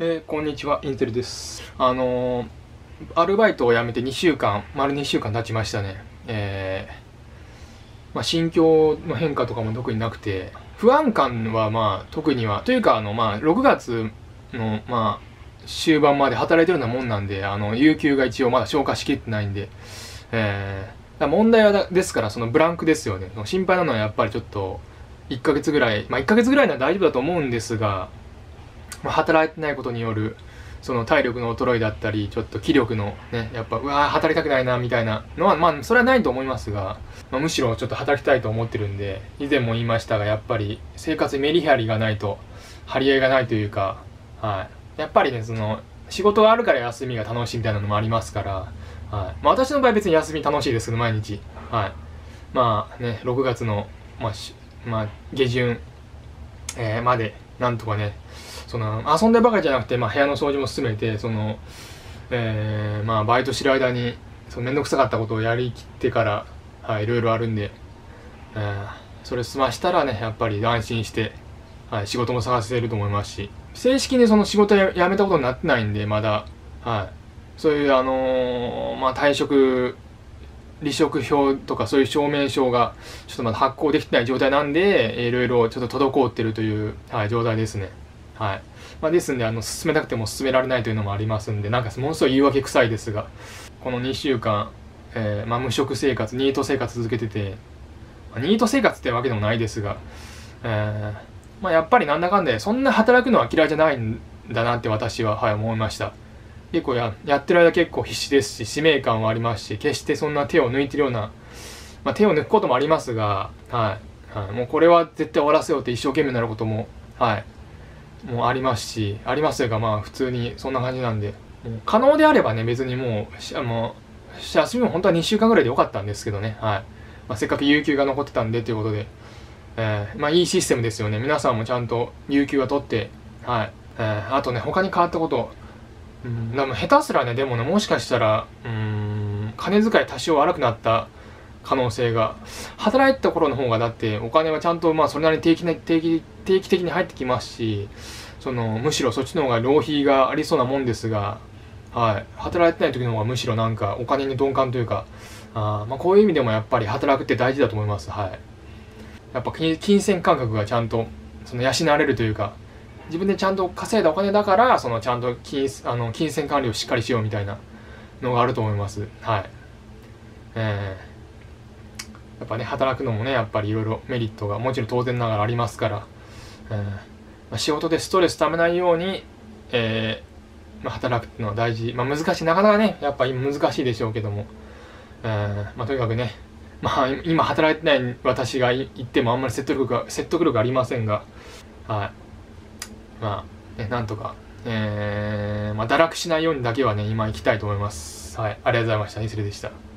えー、こんにちは、インテルです。あのー、アルバイトを辞めて2週間、丸2週間経ちましたね。えー、まあ、心境の変化とかも特になくて、不安感はまあ、特には、というか、あの、まあ、6月の、まあ、終盤まで働いてるようなもんなんで、あの、有給が一応まだ消化しきってないんで、えー、問題はですから、そのブランクですよね。心配なのはやっぱりちょっと、1ヶ月ぐらい、まあ1ヶ月ぐらいなら大丈夫だと思うんですが、まあ、働いてないことによるその体力の衰えだったりちょっと気力のねやっぱうわー働きたくないなみたいなのはまあそれはないと思いますが、まあ、むしろちょっと働きたいと思ってるんで以前も言いましたがやっぱり生活にメリハリがないと張り合いがないというか、はい、やっぱりねその仕事があるから休みが楽しいみたいなのもありますから、はい。まあ、私の場合別に休み楽しいですけど毎日、はい、まあね6月の、まあまあ、下旬、えー、までなんとかねその遊んでばかりじゃなくて、まあ、部屋の掃除も進めてその、えー、まあバイトしてる間にその面倒くさかったことをやりきってからはい、いろいろあるんで、えー、それ済ましたらねやっぱり安心して、はい、仕事も探せると思いますし正式にその仕事辞めたことになってないんでまだ、はい、そういうあのー、まあ退職離職票とかそういう証明書がちょっとまだ発行できてない状態なんでいろいろちょっと滞ってるという、はい、状態ですね。はい。まあ、ですんであの進めたくても進められないというのもありますんでなんかものすごい言い訳臭いですがこの2週間、えー、まあ、無職生活ニート生活続けてて、まあ、ニート生活ってわけでもないですが、えー、まあ、やっぱりなんだかんでそんな働くのは嫌いじゃないんだなって私は、はい、思いました。結構ややってる間結構必死ですし使命感はありますし決してそんな手を抜いてるような、まあ、手を抜くこともありますが、はい、はい、もうこれは絶対終わらせようって一生懸命になることもはい。もありますしありますがまあ普通にそんな感じなんで。可能であればね別にもうあの休みも本当は2週間ぐらいでよかったんですけどね、はい。まあ、せっかく有給が残ってたんでということで、えー、まあいいシステムですよね。皆さんもちゃんと有給は取って。はい、えー、あとね他に変わったこと。うんでも下手すらねでもねもしかしたらうん金遣い多少悪くなった可能性が働いてた頃の方がだってお金はちゃんとまあそれなりに定期定期定期的に入ってきますしそのむしろそっちの方が浪費がありそうなもんですが、はい、働いてない時の方がむしろなんかお金に鈍感というかあまあこういう意味でもやっぱり働くって大事だと思います。はい、やっぱ金銭感覚がちゃんとその養われるというか自分でちゃんと稼いだお金だからそのちゃんと金あの金銭管理をしっかりしようみたいなのがあると思います。はい。えーやっぱね働くのもねやっぱりいろいろメリットがもちろん当然ながらありますから、えーまあ、仕事でストレスためないように、えーまあ、働くのは大事、まあ、難しいなかなかねやっぱ今難しいでしょうけども、えーまあ、とにかくねまあ今働いてない私が言ってもあんまり説得力が説得力ありませんがはい。まあねなんとかえー、まあ堕落しないようにだけはね今行きたいと思います。はい。ありがとうございました。いずれでした。